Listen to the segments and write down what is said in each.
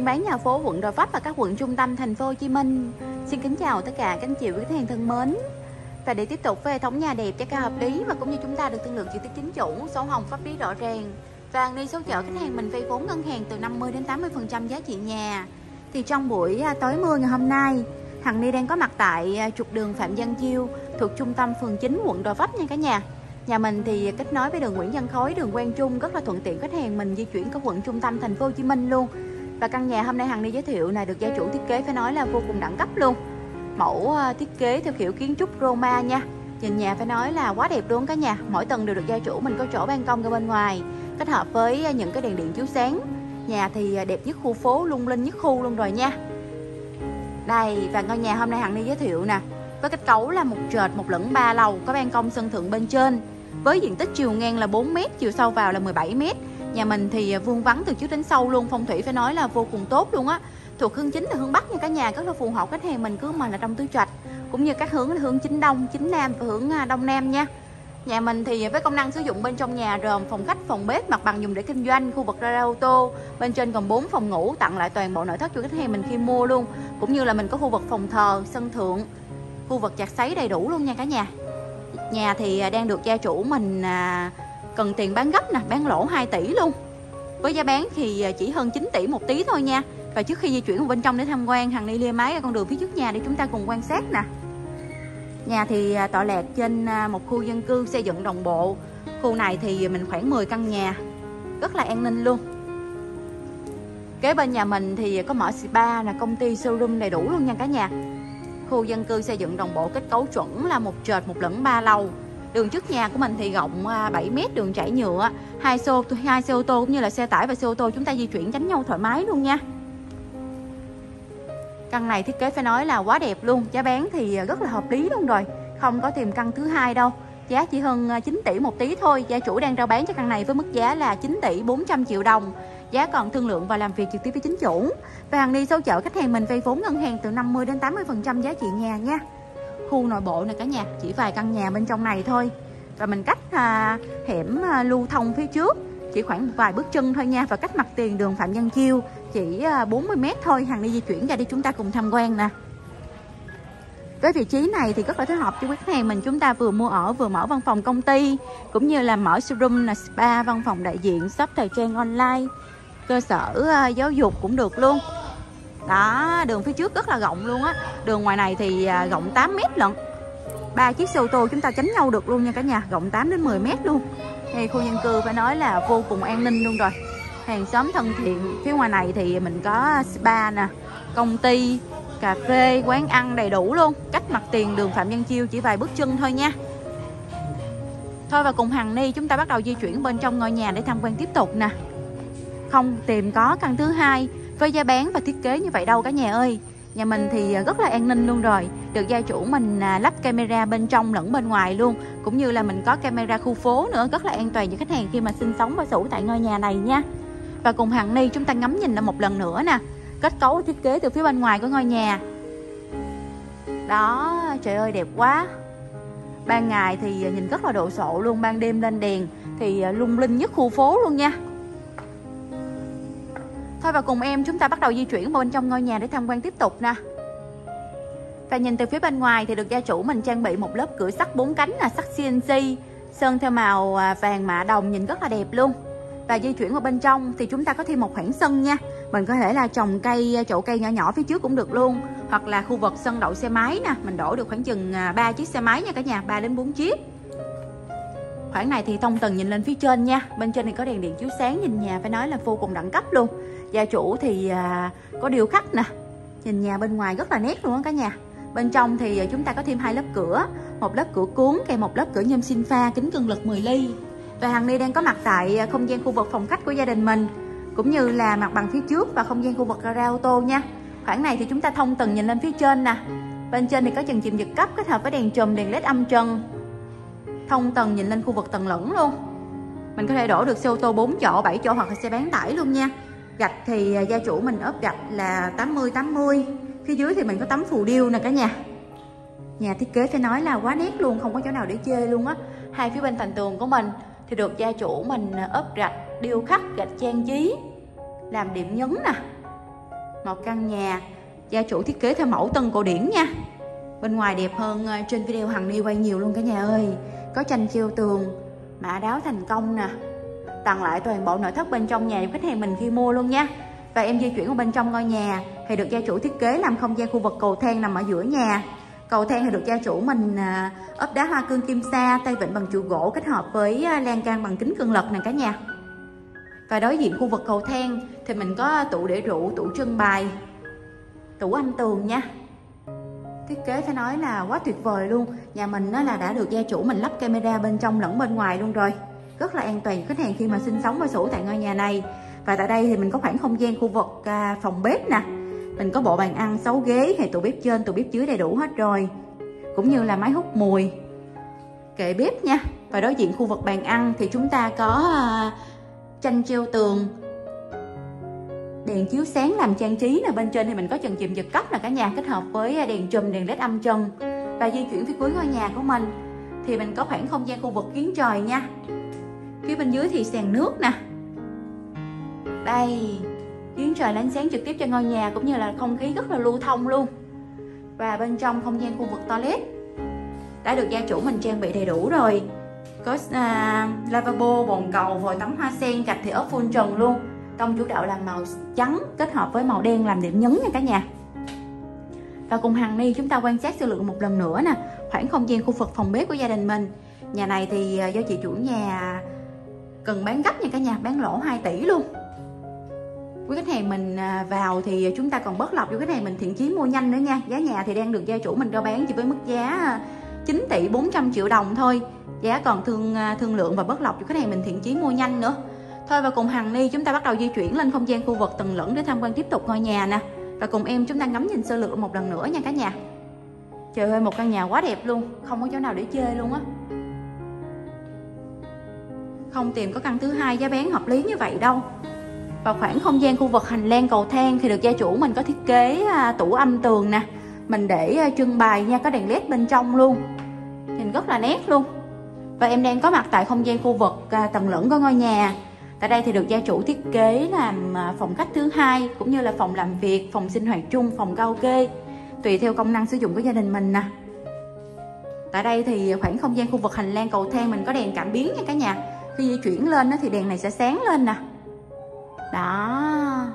Chuyên bán nhà phố quận Gò Vấp và các quận trung tâm thành phố Hồ Chí Minh. Xin kính chào tất cả các anh chị quý khách hàng thân mến. Và để tiếp tục với hệ thống nhà đẹp cho cao hợp lý và cũng như chúng ta được thương lượng chi tiết chính chủ, sổ hồng pháp lý rõ ràng. Và đi Ni số chợ khách hàng mình vay vốn ngân hàng từ 50 đến 80% giá trị nhà. Thì trong buổi à, tối mưa ngày hôm nay, Hằng Ni đang có mặt tại à, trục đường Phạm Văn Chiêu thuộc trung tâm phường 9 quận Gò Vấp nha cả nhà. Nhà mình thì kết nối với đường Nguyễn Văn Khối, đường Quang Trung rất là thuận tiện khách hàng mình di chuyển các quận trung tâm thành phố Hồ Chí Minh luôn. Và căn nhà hôm nay Hằng đi giới thiệu này được gia chủ thiết kế phải nói là vô cùng đẳng cấp luôn. Mẫu ờ, thiết kế theo kiểu kiến trúc Roma nha. Nhìn nhà phải nói là quá đẹp luôn cả nhà. Mỗi tầng đều được gia chủ mình có chỗ ban công ra bên ngoài, kết hợp với ờ, những cái đèn điện chiếu sáng. Nhà thì ờ, đẹp nhất khu phố, lung linh nhất khu luôn rồi nha. Đây và ngôi nhà hôm nay Hằng đi giới thiệu nè với kết cấu là một trệt một lẫn ba lầu có ban công sân thượng bên trên với diện tích chiều ngang là 4 m chiều sâu vào là 17 m nhà mình thì à, vuông vắn từ trước đến sau luôn phong thủy phải nói là vô cùng tốt luôn á thuộc hướng chính là hướng bắc nha cả nhà rất là phù hợp khách hàng mình cứ mà là trong tứ trạch cũng như các hướng là hướng chính đông chính nam và hướng à, đông nam nha Nhà mình thì với công năng sử dụng bên trong nhà gồm phòng khách, phòng bếp, mặt bằng dùng để kinh doanh, khu vực ra ô tô, bên trên còn 4 phòng ngủ tặng lại toàn bộ nội thất cho khách hàng mình khi mua luôn, cũng như là mình có khu vực phòng thờ, sân thượng, khu vực chặt sấy đầy đủ luôn nha cả nhà. Nhà thì à, đang được gia chủ mình cần tiền bán gấp nè, bán lỗ 2 tỷ luôn. Với giá bán thì à, chỉ hơn 9 tỷ một tí thôi nha. Và trước khi di chuyển vào bên trong để tham quan, hàng đi lia máy ra con đường phía trước nhà để chúng ta cùng quan sát nè. Nhà thì à, tọa lạc trên à, một khu dân cư xây dựng đồng bộ. Khu này thì mình khoảng 10 căn nhà, rất là an ninh luôn. Kế bên nhà mình thì có mở spa là công ty showroom đầy đủ luôn nha cả nhà. Khu dân cư xây dựng đồng bộ kết cấu chuẩn là một trệt một lẫn ba lầu. Đường trước nhà của mình thì rộng à, 7 mét đường chảy nhựa, hai xe hai xe ô tô cũng như là xe tải và xe ô tô chúng ta di chuyển tránh nhau thoải mái luôn nha. Căn này thiết kế phải nói là quá đẹp luôn Giá bán thì rất là hợp lý luôn rồi. Không có tìm căn thứ hai đâu. Giá chỉ hơn à, 9 tỷ một tí thôi. Gia chủ đang rao bán cho căn này với mức giá là 9 tỷ 400 triệu đồng. Giá còn thương lượng và làm việc trực tiếp với chính chủ. Và hàng đi sâu chợ khách hàng mình vay vốn ngân hàng từ 50 đến 80% giá trị nhà nha. Khu nội bộ này cả nhà Chỉ vài căn nhà bên trong này thôi. Và mình cách à, hẻm à, lưu thông phía trước chỉ khoảng một vài bước chân thôi nha và cách mặt tiền đường Phạm Văn Chiêu chỉ à, 40 mét thôi hàng đi di chuyển ra đi chúng ta cùng tham quan nè. Với vị trí này thì rất là thích hợp cho quý khách hàng mình chúng ta vừa mua ở vừa mở văn phòng công ty cũng như là mở showroom là spa văn phòng đại diện shop thời trang online cơ sở à, giáo dục cũng được luôn đó, đường phía trước rất là rộng luôn á. Đường ngoài này thì à, rộng 8 mét lận. Ba chiếc xe ô tô chúng ta tránh nhau được luôn nha cả nhà, rộng 8 đến 10 mét luôn. Thì khu dân cư phải nói là vô cùng an ninh luôn rồi. Hàng xóm thân thiện. Phía ngoài này thì mình có spa nè, công ty, cà phê, quán ăn đầy đủ luôn. Cách mặt tiền đường phạm văn chiêu chỉ vài bước chân thôi nha. Thôi và cùng hằng ni chúng ta bắt đầu di chuyển bên trong ngôi nhà để tham quan tiếp tục nè. Không tìm có căn thứ hai với giá bán và thiết kế như vậy đâu cả nhà ơi. Nhà mình thì à, rất là an ninh luôn rồi. Được gia chủ mình à, lắp camera bên trong lẫn bên ngoài luôn. Cũng như là mình có camera khu phố nữa Rất là an toàn cho khách hàng khi mà sinh sống và sở tại ngôi nhà này nha. Và cùng hàng Ni chúng ta ngắm nhìn lại một lần nữa nè. Kết cấu thiết kế từ phía bên ngoài của ngôi nhà. Đó, trời ơi đẹp quá. Ban ngày thì nhìn rất là độ sộ luôn Ban đêm lên đèn thì à, lung linh nhất khu phố luôn nha. Thôi và cùng em chúng ta bắt đầu di chuyển vào bên trong ngôi nhà để tham quan tiếp tục nè. Và nhìn từ phía bên ngoài thì được gia chủ mình trang bị một lớp cửa sắt bốn cánh là sắt CNC Sơn theo màu à, vàng mạ đồng nhìn rất là đẹp luôn. Và di chuyển vào bên trong thì chúng ta có thêm một khoảng sân nha. Mình có thể là trồng cây, à, chậu cây nhỏ nhỏ phía trước cũng được luôn. Hoặc là khu vực sân đậu xe máy nè Mình đổ được khoảng chừng à, 3 chiếc xe máy nha cả nhà 3 đến 4 chiếc. Khoảng này thì thông tầng nhìn lên phía trên nha. Bên trên thì có đèn điện chiếu sáng nhìn nhà phải nói là vô cùng đẳng cấp luôn. Gia chủ thì à, có điều khắc nè. Nhìn nhà bên ngoài rất là nét luôn á cả nhà. Bên trong thì à, chúng ta có thêm hai lớp cửa. Một lớp cửa cuốn kèm một lớp cửa nhôm sinh pha kính cường lực 10 ly. Và hàng Ni đang có mặt tại à, không gian khu vực phòng khách của gia đình mình Cũng như là mặt bằng phía trước và không gian khu vực gara ô tô nha. Khoảng này thì chúng ta thông tầng nhìn lên phía trên nè. Bên trên thì có trần chìm giật cấp kết hợp với đèn trùm đèn led âm trần. Thông tầng nhìn lên khu vực tầng lẫn luôn. Mình có thể đổ được xe ô tô 4 chỗ, 7 chỗ hoặc là xe bán tải luôn nha. Gạch thì à, gia chủ mình ốp gạch là 80-80 Phía dưới thì mình có tấm phù điêu nè cả nhà. Nhà thiết kế phải nói là quá nét luôn Không có chỗ nào để chê luôn á. Hai phía bên thành tường của mình Thì được gia chủ mình à, ốp gạch điêu khắc gạch trang trí làm điểm nhấn nè. Một căn nhà gia chủ thiết kế theo mẫu tân cổ điển nha. Bên ngoài đẹp hơn à, trên video hằng đi quay nhiều luôn cả nhà ơi có tranh treo tường, mã đáo thành công nè. Tặng lại toàn bộ nội thất bên trong nhà cho khách hàng mình khi mua luôn nha. Và em di chuyển ở bên trong ngôi nhà thì được gia chủ thiết kế làm không gian khu vực cầu thang nằm ở giữa nhà. Cầu thang thì được gia chủ mình à, ốp đá hoa cương kim sa, tay vịn bằng trụ gỗ kết hợp với à, lan can bằng kính cường lực nè cả nhà. Và đối diện khu vực cầu thang thì mình có tủ để rượu tủ trưng bày. Tủ anh tường nha thiết kế phải nói là quá tuyệt vời luôn. Nhà mình nó là đã được gia chủ mình lắp camera bên trong lẫn bên ngoài luôn rồi. Rất là an toàn khách hàng khi mà sinh sống và sủ tại ngôi nhà này. Và tại đây thì mình có khoảng không gian khu vực à, phòng bếp nè. Mình có bộ bàn ăn 6 ghế hay tủ bếp trên tủ bếp dưới đầy đủ hết rồi. Cũng như là máy hút mùi. Kệ bếp nha. Và đối diện khu vực bàn ăn thì chúng ta có à, tranh treo tường đèn chiếu sáng làm trang trí là bên trên thì mình có trần chìm giật cấp là cả nhà kết hợp với à, đèn chùm đèn led âm trần và di chuyển phía cuối ngôi nhà của mình. Thì mình có khoảng không gian khu vực kiến trời nha. Phía bên dưới thì sàn nước nè. Đây kiến trời ánh sáng trực tiếp cho ngôi nhà cũng như là không khí rất là lưu thông luôn. Và bên trong không gian khu vực toilet. Đã được gia chủ mình trang bị đầy đủ rồi. Có uh, lavabo bồn cầu vòi tắm hoa sen gạch thì ốp full trần luôn tông chủ đạo làm màu trắng kết hợp với màu đen làm điểm nhấn nha cả nhà. Và cùng hàng ni chúng ta quan sát sơ lược một lần nữa nè, khoảng không gian khu vực phòng bếp của gia đình mình. Nhà này thì à, do chị chủ nhà cần bán gấp nha cả nhà, bán lỗ 2 tỷ luôn. Quý khách hàng mình à, vào thì chúng ta còn bất lọc cho khách hàng mình thiện chí mua nhanh nữa nha. Giá nhà thì đang được gia chủ mình cho bán chỉ với mức giá à, 9 tỷ 400 triệu đồng thôi. Giá còn thương thương lượng và bất lọc cho khách hàng mình thiện chí mua nhanh nữa thôi và cùng hằng ni, chúng ta bắt đầu di chuyển lên không gian khu vực tầng lẫn để tham quan tiếp tục ngôi nhà nè. Và cùng em chúng ta ngắm nhìn sơ lược một lần nữa nha cả nhà. Trời ơi, một căn nhà quá đẹp luôn. Không có chỗ nào để chơi luôn á. Không tìm có căn thứ hai giá bán hợp lý như vậy đâu. Và khoảng không gian khu vực hành lang cầu thang thì được gia chủ mình có thiết kế à, tủ âm tường nè. Mình để à, trưng bày nha, có đèn led bên trong luôn. Nhìn rất là nét luôn. Và em đang có mặt tại không gian khu vực à, tầng lẫn của ngôi nhà tại đây thì được gia chủ thiết kế làm à, phòng khách thứ hai, cũng như là phòng làm việc, phòng sinh hoạt chung, phòng karaoke, tùy theo công năng sử dụng của gia đình mình nè. Tại đây thì khoảng không gian khu vực hành lang cầu thang mình có đèn cảm biến nha cả nhà. Khi di chuyển lên thì đèn này sẽ sáng lên nè. Đó,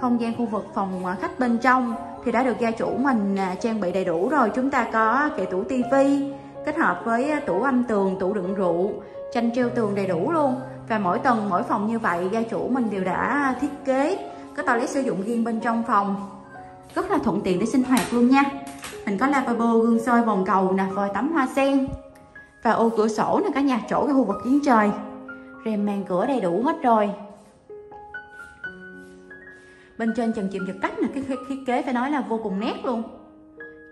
không gian khu vực phòng à, khách bên trong thì đã được gia chủ mình à, trang bị đầy đủ rồi. Chúng ta có kệ tủ tivi kết hợp với tủ âm tường, tủ đựng rượu tranh treo tường đầy đủ luôn và mỗi tầng, mỗi phòng như vậy, gia chủ mình đều đã thiết kế, có toilet sử dụng riêng bên trong phòng. Rất là thuận tiện để sinh hoạt luôn nha. Mình có lavabo, gương soi, vòng cầu nè, vòi tắm, hoa sen. Và ô cửa sổ nè, cả nhà chỗ cái khu vực kiến trời. Rèm màn cửa đầy đủ hết rồi. Bên trên trần chìm giật cách là cái thiết kế phải nói là vô cùng nét luôn.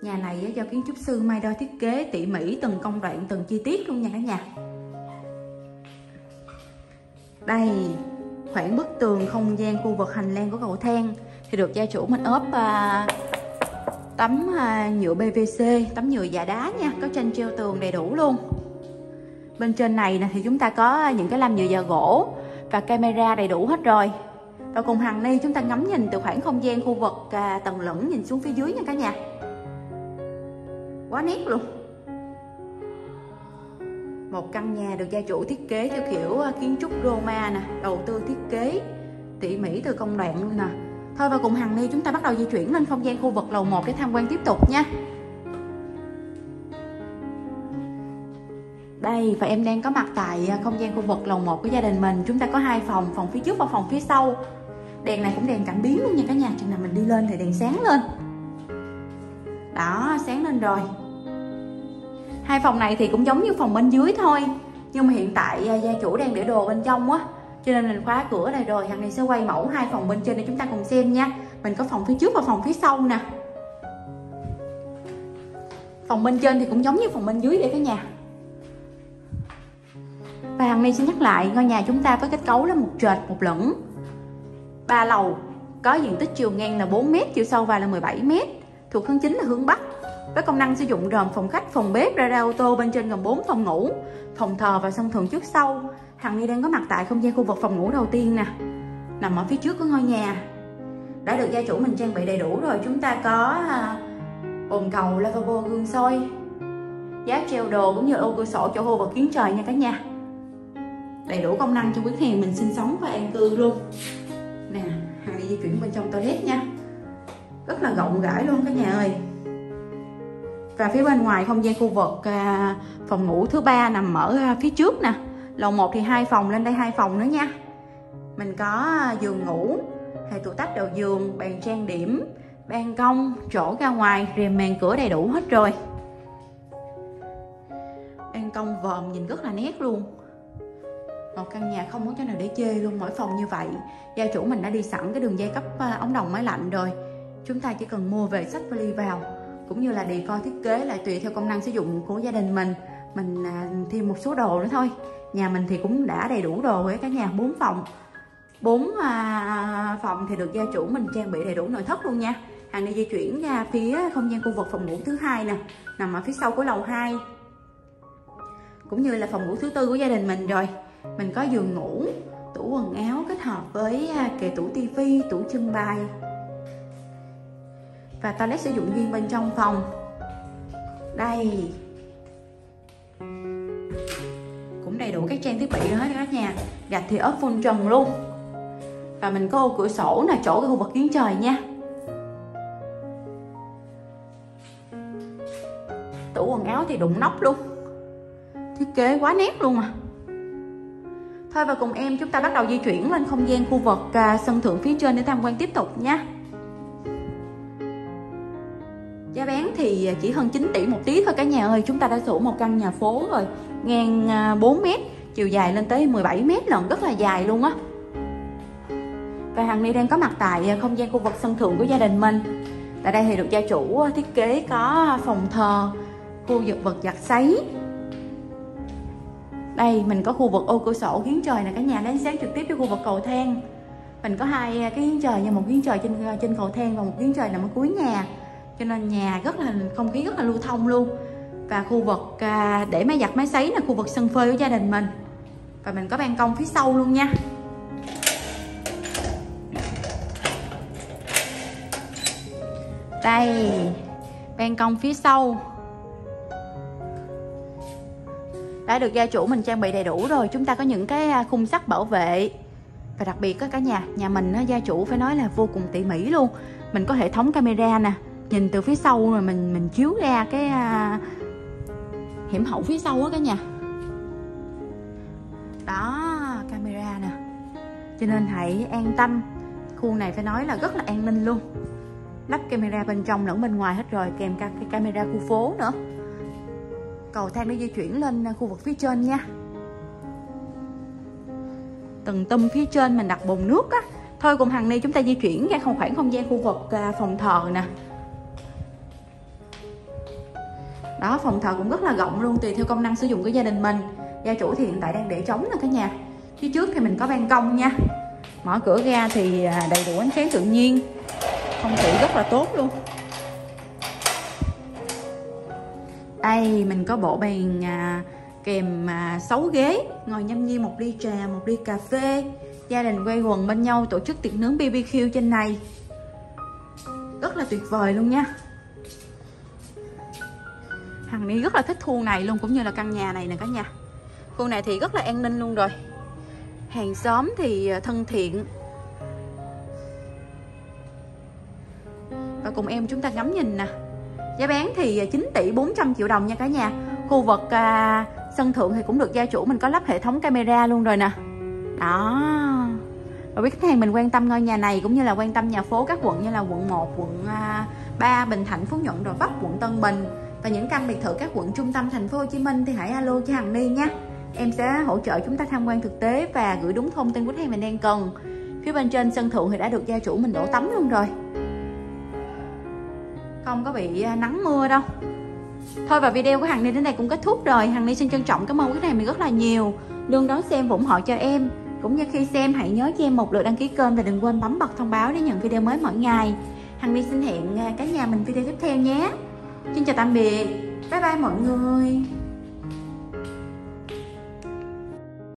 Nhà này do kiến trúc sư Mai Đo thiết kế, tỉ mỉ từng công đoạn, từng chi tiết luôn nha cả nhà đây khoảng bức tường không gian khu vực hành lang của cầu thang. Thì được gia chủ mình ốp à, tấm à, nhựa PVC tấm nhựa giả đá nha có tranh treo tường đầy đủ luôn. Bên trên này nè thì chúng ta có những cái làm nhựa giả gỗ và camera đầy đủ hết rồi. Và cùng hàng Ni chúng ta ngắm nhìn từ khoảng không gian khu vực à, tầng lửng nhìn xuống phía dưới nha cả nhà. Quá nét luôn. Một căn nhà được gia chủ thiết kế theo kiểu à, kiến trúc Roma nè Đầu tư thiết kế tỉ mỉ từ công đoạn luôn nè. Thôi và cùng Hằng Ni chúng ta bắt đầu di chuyển lên không gian khu vực lầu 1 để tham quan tiếp tục nha. Đây và em đang có mặt tại à, không gian khu vực lầu 1 của gia đình mình. Chúng ta có hai phòng, phòng phía trước và phòng phía sau. Đèn này cũng đèn cảm biến luôn nha cả nhà. Chừng nào mình đi lên thì đèn sáng lên. Đó sáng lên rồi hai phòng này thì cũng giống như phòng bên dưới thôi. Nhưng mà hiện tại à, gia chủ đang để đồ bên trong á. Cho nên mình khóa cửa đây rồi hàng này sẽ quay mẫu hai phòng bên trên để chúng ta cùng xem nha. Mình có phòng phía trước và phòng phía sau nè. Phòng bên trên thì cũng giống như phòng bên dưới vậy cả nhà và hàng này xin nhắc lại ngôi nhà chúng ta với kết cấu là một trệt một lửng. Ba lầu có diện tích chiều ngang là 4 m, chiều sâu và là 17 m, thuộc hướng chính là hướng Bắc. Với công năng sử dụng gồm phòng khách, phòng bếp, ra ô tô bên trên gồm 4 phòng ngủ, phòng thờ và sân thượng trước sau. Hằng Ni đang có mặt tại không gian khu vực phòng ngủ đầu tiên nè. nằm ở phía trước của ngôi nhà. Đã được gia chủ mình trang bị đầy đủ rồi chúng ta có à, bồn cầu lavabo gương soi giá treo đồ cũng như ô cửa sổ chỗ hồ và kiến trời nha cả nhà. Đầy đủ công năng cho quý hàng mình sinh sống và an cư luôn. Nè hằng đi di chuyển bên trong toilet nha. Rất là rộng rãi luôn cả nhà ơi và phía bên ngoài không gian khu vực à, phòng ngủ thứ ba nằm ở à, phía trước nè. Lầu 1 thì hai phòng lên đây hai phòng nữa nha. Mình có à, giường ngủ hệ tủ tách đầu giường bàn trang điểm ban công chỗ ra ngoài rèm màn cửa đầy đủ hết rồi. Ban công vòm nhìn rất là nét luôn. Một căn nhà không có chỗ nào để chê luôn mỗi phòng như vậy. Gia chủ mình đã đi sẵn cái đường dây cấp à, ống đồng máy lạnh rồi. Chúng ta chỉ cần mua về sách vali vào cũng như là đi coi thiết kế lại tùy theo công năng sử dụng của gia đình mình. Mình à, thêm một số đồ nữa thôi. Nhà mình thì cũng đã đầy đủ đồ với cả nhà bốn phòng. Bốn à, phòng thì được gia chủ mình trang bị đầy đủ nội thất luôn nha. Hàng đi di chuyển ra phía không gian khu vực phòng ngủ thứ hai nè nằm ở phía sau của lầu 2 cũng như là phòng ngủ thứ tư của gia đình mình rồi. Mình có giường ngủ tủ quần áo kết hợp với à, kệ tủ tivi tủ trưng bày và toilet sử dụng riêng bên trong phòng. Đây. Cũng đầy đủ các trang thiết bị đó hết các nhà gạch thì ốp phun trần luôn. Và mình có ô cửa sổ là chỗ cái khu vực kiến trời nha. Tủ quần áo thì đụng nóc luôn. Thiết kế quá nét luôn à. Thôi và cùng em chúng ta bắt đầu di chuyển lên không gian khu vực à, sân thượng phía trên để tham quan tiếp tục nha. Thì chỉ hơn 9 tỷ một tí thôi cả nhà ơi. Chúng ta đã sổ một căn nhà phố rồi, ngang à, 4 mét, chiều dài lên tới 17 mét lần rất là dài luôn á. Và hàng ni đang có mặt tại à, không gian khu vực sân thượng của gia đình mình. Tại đây thì được gia chủ à, thiết kế có phòng thờ, khu vực vật giặt sấy. Đây, mình có khu vực ô cửa sổ kiến trời này cả nhà, đánh sáng trực tiếp với khu vực cầu thang. Mình có hai cái giếng trời và một giếng trời trên trên cầu thang và một giếng trời nằm ở cuối nhà cho nên nhà rất là, không khí rất là lưu thông luôn. Và khu vực à, để máy giặt, máy sấy là khu vực sân phơi của gia đình mình. Và mình có ban công phía sau luôn nha. Đây, ban công phía sau. Đã được gia chủ mình trang bị đầy đủ rồi. Chúng ta có những cái à, khung sắt bảo vệ. Và đặc biệt có cả nhà nhà mình gia chủ phải nói là vô cùng tỉ mỉ luôn. Mình có hệ thống camera nè nhìn từ phía sau rồi mình mình chiếu ra cái uh, hiểm hậu phía sau á cả nhà. Đó camera nè. Cho nên hãy an tâm. Khu này phải nói là rất là an ninh luôn. Lắp camera bên trong lẫn bên ngoài hết rồi kèm cả cái camera khu phố nữa. Cầu thang để di chuyển lên khu vực phía trên nha. Tầng tâm phía trên mình đặt bồn nước á. Thôi cùng hằng ni chúng ta di chuyển ra không khoảng không gian khu vực à, phòng thờ nè. Đó phòng thờ cũng rất là rộng luôn tùy theo công năng sử dụng của gia đình mình. Gia chủ thì hiện tại đang để trống nè cả nhà. Phía trước thì mình có ban công nha. Mở cửa ra thì à, đầy đủ ánh sáng tự nhiên. Không khí rất là tốt luôn. Đây mình có bộ bàn à, kèm à, 6 ghế. Ngồi nhâm nhi một ly trà một ly cà phê. Gia đình quay quần bên nhau tổ chức tiệc nướng BBQ trên này. Rất là tuyệt vời luôn nha. Hằng Ni rất là thích khu này luôn cũng như là căn nhà này nè cả nhà. Khu này thì rất là an ninh luôn rồi. Hàng xóm thì à, thân thiện. Và cùng em chúng ta ngắm nhìn nè. Giá bán thì à, 9 tỷ 400 triệu đồng nha cả nhà. Khu vực à, sân thượng thì cũng được gia chủ mình có lắp hệ thống camera luôn rồi nè. Đó. Và biết khách hàng mình quan tâm ngôi nhà này cũng như là quan tâm nhà phố các quận như là quận 1, quận à, 3, Bình Thạnh, Phú Nhuận, rồi Vấp, quận Tân Bình và những căn biệt thự các quận trung tâm thành phố Hồ Chí Minh thì hãy alo cho Hằng Ni nhé. Em sẽ hỗ trợ chúng ta tham quan thực tế và gửi đúng thông tin của khách hàng mình đang cần. Phía bên trên sân thượng thì đã được gia chủ mình đổ tắm luôn rồi. Không có bị à, nắng mưa đâu. Thôi, và video của hằng ni đến đây cũng kết thúc rồi. Hằng ni xin trân trọng, cảm ơn quý này mình rất là nhiều. Luôn đón xem và ủng hộ cho em. Cũng như khi xem, hãy nhớ cho em một lượt đăng ký kênh và đừng quên bấm bật thông báo để nhận video mới mỗi ngày. Hằng ni xin hẹn à, cả nhà mình video tiếp theo nhé xin chào tạm biệt. Bye bye mọi người.